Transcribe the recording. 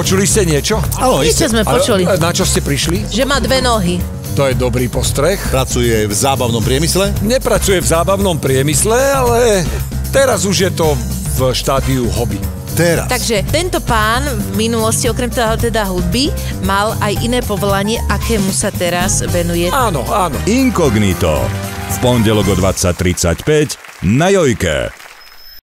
Počuli ste niečo? Áno, niečo sme počuli. A, na čo ste prišli? Že má dve nohy. To je dobrý postreh. Pracuje v zábavnom priemysle? Nepracuje v zábavnom priemysle, ale teraz už je to v štádiu hobby. Teraz. Takže tento pán v minulosti, okrem toho teda hudby, mal aj iné povolanie, akému sa teraz venuje. Áno, áno. Inkognito. V pondelok o 20.35 na Jojke.